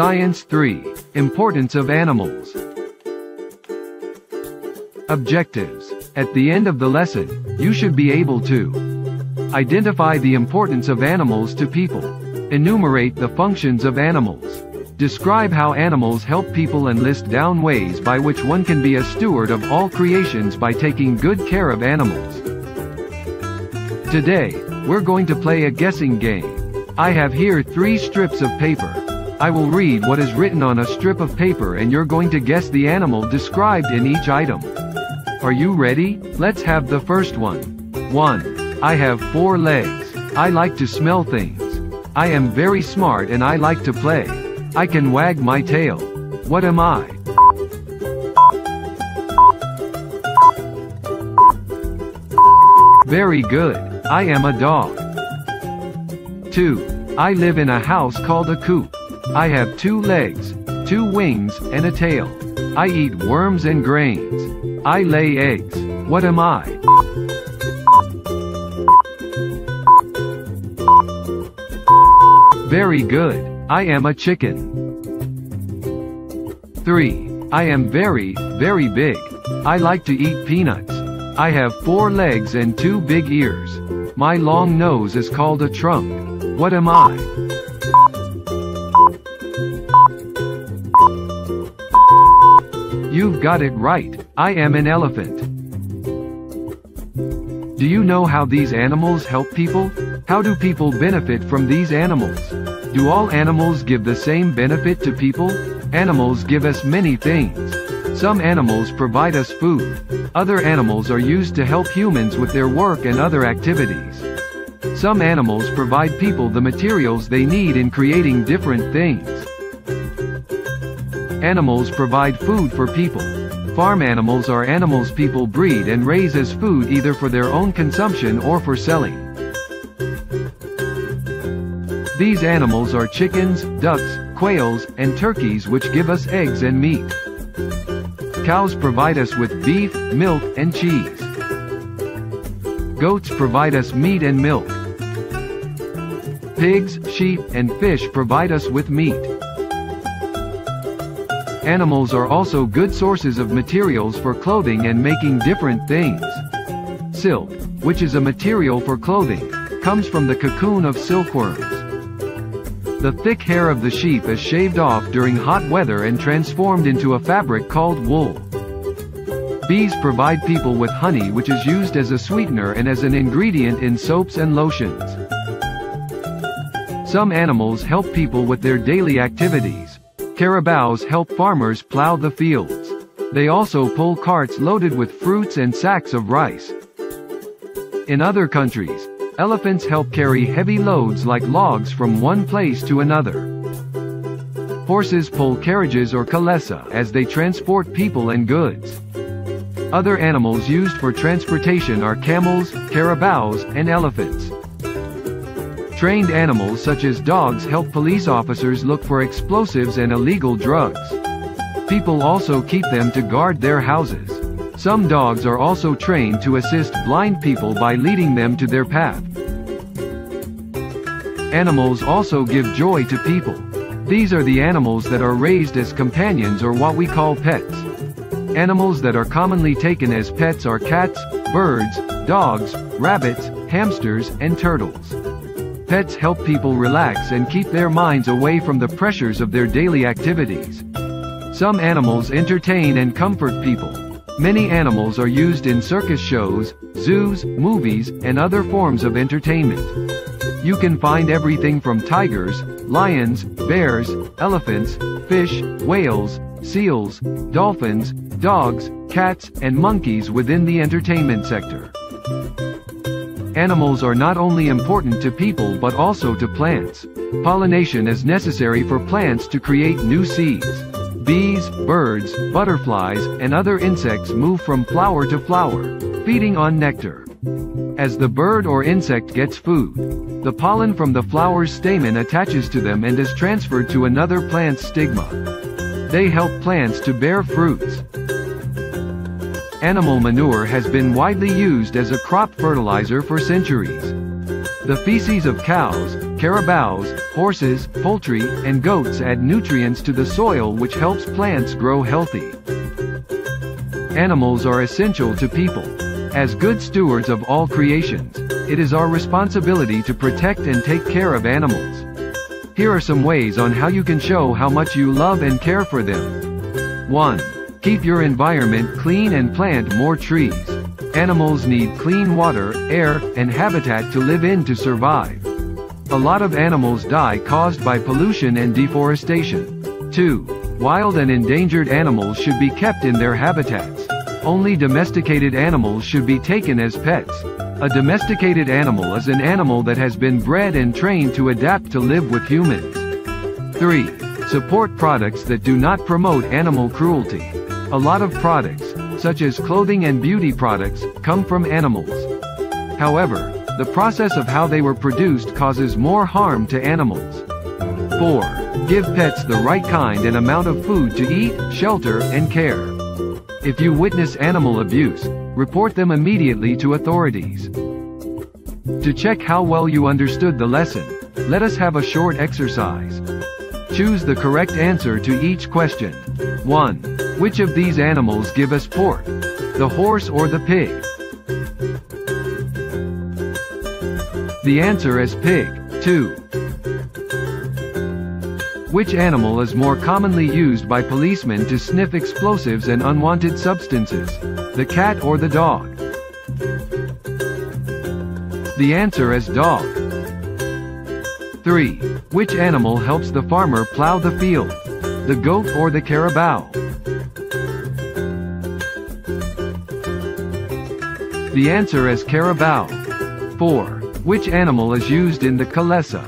Science 3. Importance of animals. Objectives. At the end of the lesson, you should be able to identify the importance of animals to people, enumerate the functions of animals, describe how animals help people and list down ways by which one can be a steward of all creations by taking good care of animals. Today, we're going to play a guessing game. I have here three strips of paper. I will read what is written on a strip of paper and you're going to guess the animal described in each item. Are you ready? Let's have the first one. 1. I have four legs. I like to smell things. I am very smart and I like to play. I can wag my tail. What am I? Very good. I am a dog. 2. I live in a house called a coop. I have two legs, two wings, and a tail. I eat worms and grains. I lay eggs. What am I? Very good. I am a chicken. 3. I am very, very big. I like to eat peanuts. I have four legs and two big ears. My long nose is called a trunk. What am I? You've got it right. I am an elephant. Do you know how these animals help people? How do people benefit from these animals? Do all animals give the same benefit to people? Animals give us many things. Some animals provide us food. Other animals are used to help humans with their work and other activities. Some animals provide people the materials they need in creating different things. Animals provide food for people. Farm animals are animals people breed and raise as food either for their own consumption or for selling. These animals are chickens, ducks, quails, and turkeys which give us eggs and meat. Cows provide us with beef, milk, and cheese. Goats provide us meat and milk. Pigs, sheep, and fish provide us with meat. Animals are also good sources of materials for clothing and making different things. Silk, which is a material for clothing, comes from the cocoon of silkworms. The thick hair of the sheep is shaved off during hot weather and transformed into a fabric called wool. Bees provide people with honey which is used as a sweetener and as an ingredient in soaps and lotions. Some animals help people with their daily activities. Carabaos help farmers plow the fields. They also pull carts loaded with fruits and sacks of rice. In other countries, Elephants help carry heavy loads like logs from one place to another. Horses pull carriages or kalesa as they transport people and goods. Other animals used for transportation are camels, carabaos, and elephants. Trained animals such as dogs help police officers look for explosives and illegal drugs. People also keep them to guard their houses. Some dogs are also trained to assist blind people by leading them to their path. Animals also give joy to people. These are the animals that are raised as companions or what we call pets. Animals that are commonly taken as pets are cats, birds, dogs, rabbits, hamsters, and turtles. Pets help people relax and keep their minds away from the pressures of their daily activities. Some animals entertain and comfort people. Many animals are used in circus shows, zoos, movies, and other forms of entertainment. You can find everything from tigers, lions, bears, elephants, fish, whales, seals, dolphins, dogs, cats, and monkeys within the entertainment sector. Animals are not only important to people but also to plants. Pollination is necessary for plants to create new seeds. Bees, birds, butterflies, and other insects move from flower to flower, feeding on nectar. As the bird or insect gets food, the pollen from the flower's stamen attaches to them and is transferred to another plant's stigma. They help plants to bear fruits. Animal manure has been widely used as a crop fertilizer for centuries. The feces of cows, Carabaos, horses, poultry, and goats add nutrients to the soil which helps plants grow healthy. Animals are essential to people. As good stewards of all creations, it is our responsibility to protect and take care of animals. Here are some ways on how you can show how much you love and care for them. 1. Keep your environment clean and plant more trees. Animals need clean water, air, and habitat to live in to survive. A lot of animals die caused by pollution and deforestation. 2. Wild and endangered animals should be kept in their habitats. Only domesticated animals should be taken as pets. A domesticated animal is an animal that has been bred and trained to adapt to live with humans. 3. Support products that do not promote animal cruelty. A lot of products, such as clothing and beauty products, come from animals. However, the process of how they were produced causes more harm to animals. 4. Give pets the right kind and amount of food to eat, shelter, and care. If you witness animal abuse, report them immediately to authorities. To check how well you understood the lesson, let us have a short exercise. Choose the correct answer to each question. 1. Which of these animals give us pork? The horse or the pig? The answer is pig. 2. Which animal is more commonly used by policemen to sniff explosives and unwanted substances? The cat or the dog? The answer is dog. 3. Which animal helps the farmer plow the field? The goat or the carabao? The answer is carabao. 4. Which animal is used in the kalesa?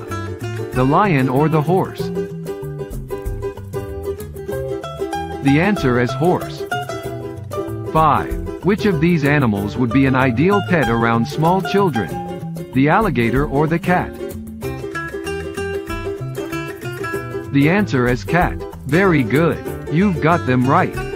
The lion or the horse? The answer is horse. 5. Which of these animals would be an ideal pet around small children? The alligator or the cat? The answer is cat. Very good. You've got them right.